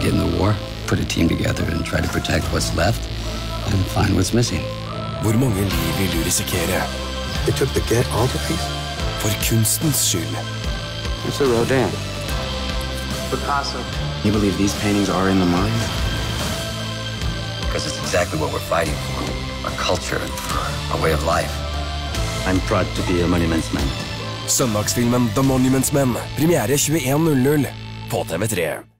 begin the war, put a team together, and try to protect what's left and find what's missing. Hvor mange liv vil du risikere? They took the Get all the piece. For kunstens skyld. It's a Rodin. Picasso. You believe these paintings are in the mind? Because it's exactly what we're fighting for A culture, a way of life. I'm proud to be a Monuments Man. Søndagsfilmen The Monuments Men. Premiere 21.00 på TV3.